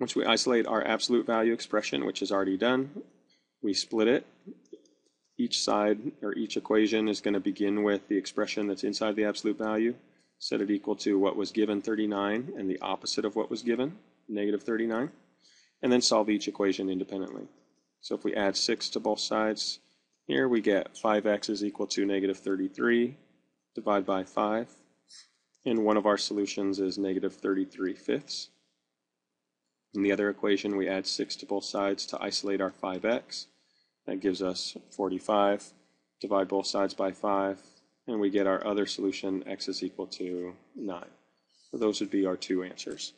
Once we isolate our absolute value expression, which is already done, we split it. Each side or each equation is going to begin with the expression that's inside the absolute value, set it equal to what was given 39 and the opposite of what was given, negative 39, and then solve each equation independently. So if we add 6 to both sides, here we get 5x is equal to negative 33, divided by 5, and one of our solutions is negative 33 fifths. In the other equation, we add 6 to both sides to isolate our 5x. That gives us 45. Divide both sides by 5, and we get our other solution, x is equal to 9. So those would be our two answers.